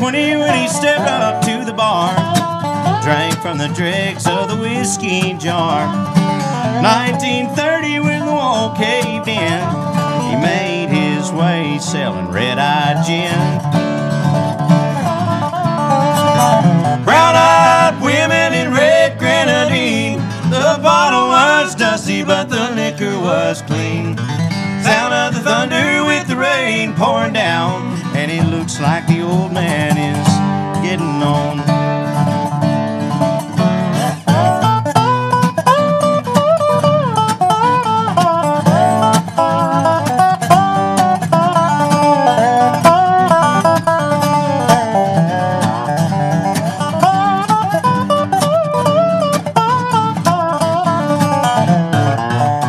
1920 when he stepped up to the bar, drank from the dregs of the whiskey jar. 1930 when the wall caved in, he made his way selling red-eyed gin. Brown-eyed women in red grenadine, the bottle was dusty but the liquor was clean. Looks like the old man is getting on.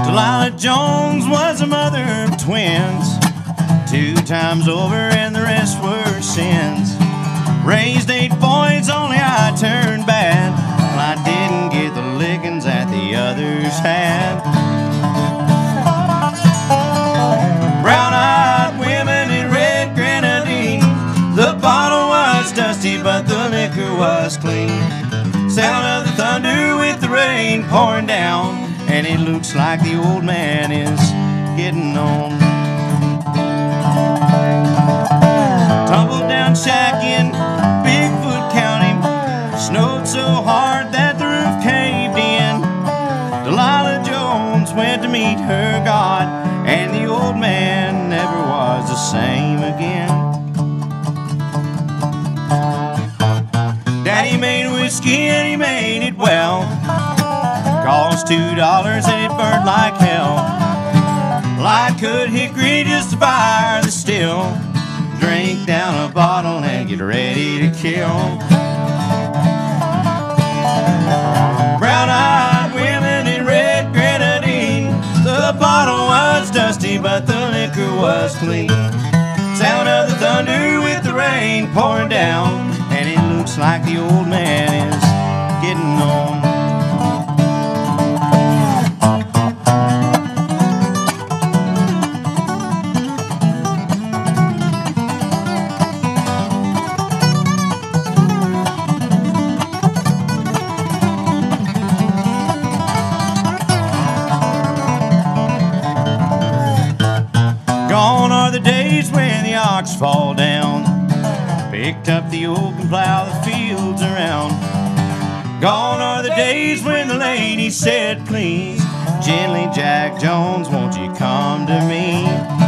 Delilah Jones was a mother of twins, two times over, and the rest were sins. Raised eight boys, only I turned bad. Well, I didn't get the lickings that the others had. Brown eyed women in red grenadine. The bottle was dusty, but the liquor was clean. Sound of the thunder with the rain pouring down, and it looks like the old man is getting on. Meet her God, and the old man never was the same again. Daddy made whiskey and he made it well. Cost two dollars and it burned like hell. Like could hickory just to fire the still. Drink down a bottle and get ready to kill. But the liquor was clean. Sound of the thunder with the rain pouring down, and it looks like the old man the days when the ox fall down. Picked up the oak and plow the fields around. Gone are the days when the lady said, Please, gently, Jack Jones, won't you come to me?